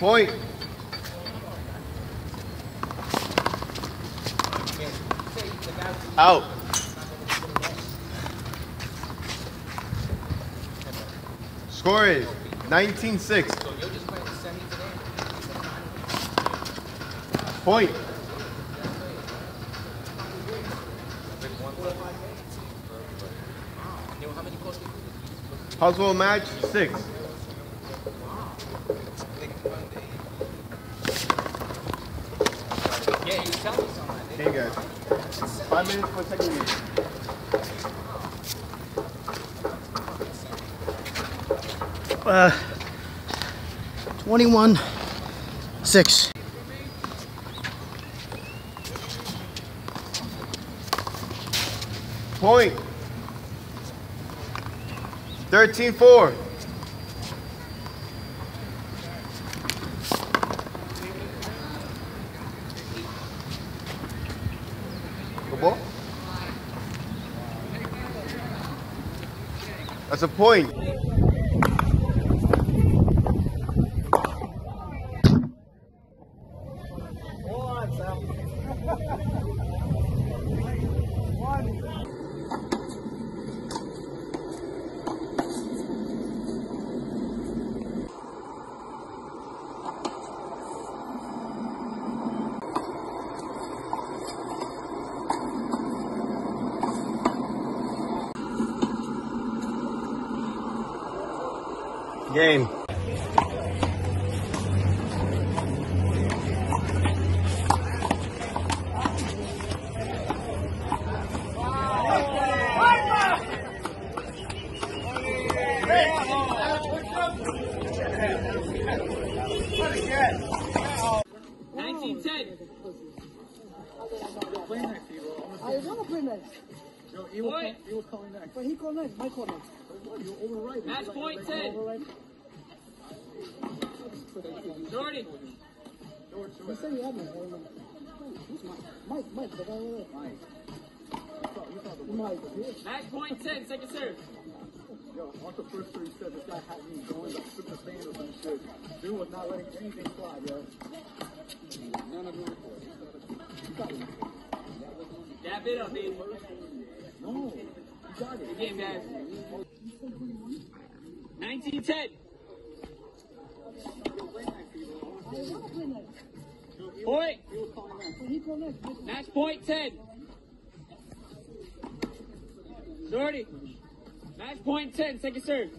Point. Out. Score is 19-6. Point. Puzzle match six. Yeah, you tell me something. Five minutes for second meeting. Uh, 21 6. Point. 13-4. Good That's a point. Game. Nineteen ten. I want to play next. Point. But he called next. My call next. You override. Match point ten. Override. Jordy. He said you have me. Who's Mike? Mike, Mike, the guy over there. Mike. Mike. Match point ten. Second serve. Yo, off the first three steps, this guy had me going like super saiyan or some shit. Dude was not letting anything slide, yo. None of them it. Dab it up, baby. No. Good game, guys. Nineteen ten. Point. Match point ten. Jordy. Match point ten. Second serve.